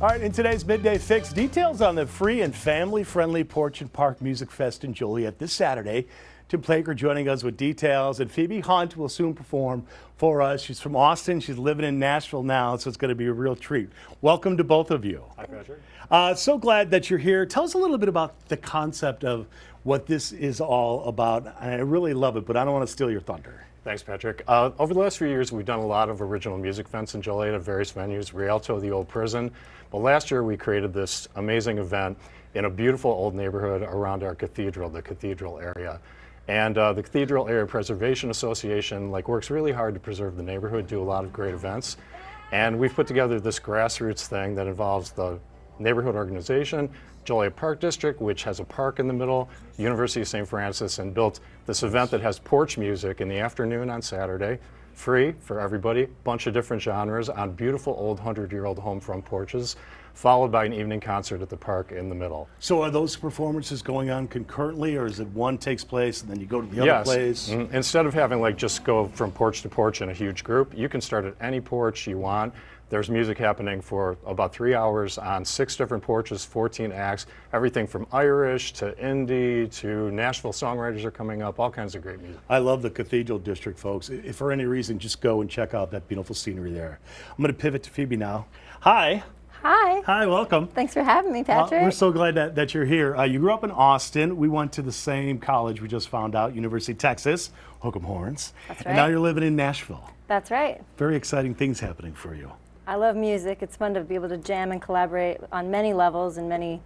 All right, in today's Midday Fix, details on the free and family-friendly Porch and Park Music Fest in Joliet this Saturday. Tim Plager joining us with details, and Phoebe Hunt will soon perform for us. She's from Austin. She's living in Nashville now, so it's going to be a real treat. Welcome to both of you. Hi, Patrick. Uh, so glad that you're here. Tell us a little bit about the concept of what this is all about. I really love it, but I don't want to steal your thunder. Thanks, Patrick. Uh, over the last few years, we've done a lot of original music events in Joliet at various venues, Rialto, the old prison. But last year, we created this amazing event in a beautiful old neighborhood around our cathedral, the cathedral area. And uh, the Cathedral Area Preservation Association like works really hard to preserve the neighborhood, do a lot of great events. And we've put together this grassroots thing that involves the neighborhood organization, Joliet Park District, which has a park in the middle, University of St. Francis, and built this event that has porch music in the afternoon on Saturday, free for everybody, bunch of different genres on beautiful old 100-year-old home front porches, followed by an evening concert at the park in the middle. So are those performances going on concurrently, or is it one takes place and then you go to the yes. other place? Mm. Instead of having like just go from porch to porch in a huge group, you can start at any porch you want. There's music happening for about three hours on six different porches, 14 acts, everything from Irish to indie to Nashville songwriters are coming up, all kinds of great music. I love the Cathedral District, folks. If for any reason, just go and check out that beautiful scenery there. I'm going to pivot to Phoebe now. Hi. Hi. Hi, welcome. Thanks for having me, Patrick. Uh, we're so glad that, that you're here. Uh, you grew up in Austin. We went to the same college we just found out, University of Texas, Hook'em Horns. That's right. And now you're living in Nashville. That's right. Very exciting things happening for you. I love music. It's fun to be able to jam and collaborate on many levels and many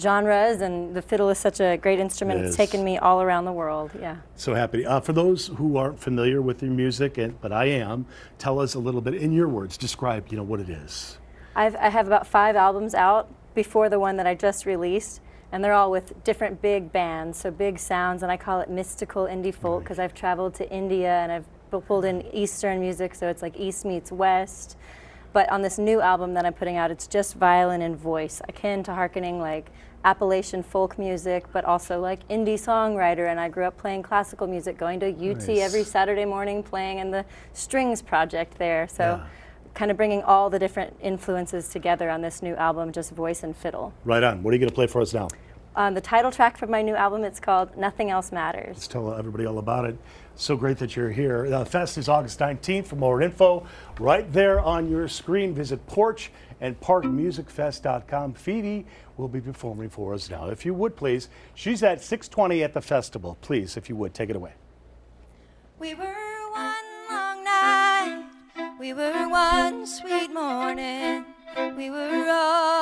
genres, and the fiddle is such a great instrument. It it's taken me all around the world. Yeah. So happy. Uh, for those who aren't familiar with your music, and, but I am, tell us a little bit in your words. Describe, you know, what it is. I've, I have about five albums out before the one that I just released, and they're all with different big bands, so big sounds, and I call it mystical indie folk because I've traveled to India and I've pulled in Eastern music, so it's like East meets West. But on this new album that I'm putting out, it's just violin and voice, akin to harkening like Appalachian folk music, but also like indie songwriter. And I grew up playing classical music, going to UT nice. every Saturday morning, playing in the strings project there. So. Yeah kind of bringing all the different influences together on this new album, just voice and fiddle. Right on. What are you going to play for us now? Um, the title track for my new album, it's called Nothing Else Matters. Let's tell everybody all about it. So great that you're here. The fest is August 19th. For more info, right there on your screen, visit porch and parkmusicfest.com. Phoebe will be performing for us now. If you would, please. She's at 620 at the festival. Please, if you would, take it away. We were one long night. We were one sweet morning. We were all, all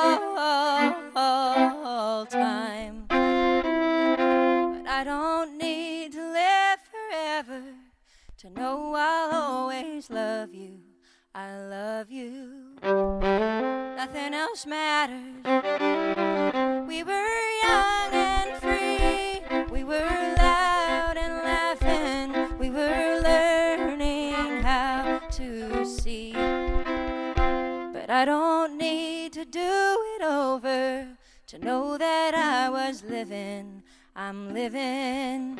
to know I'll always love you. I love you. Nothing else matters. We were young and free. We were loud and laughing. We were learning how to see. But I don't need to do it over to know that I was living. I'm living.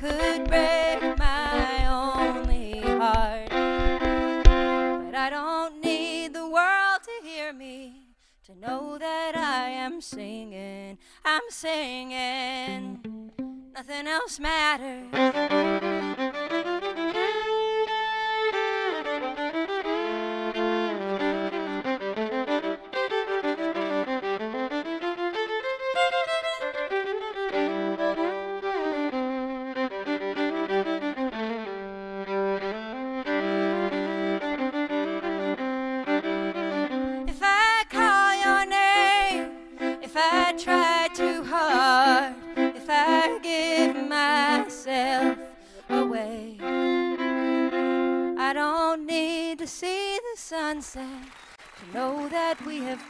could break my only heart. But I don't need the world to hear me to know that I am singing. I'm singing. Nothing else matters. Myself away, I don't need to see the sunset to know that we have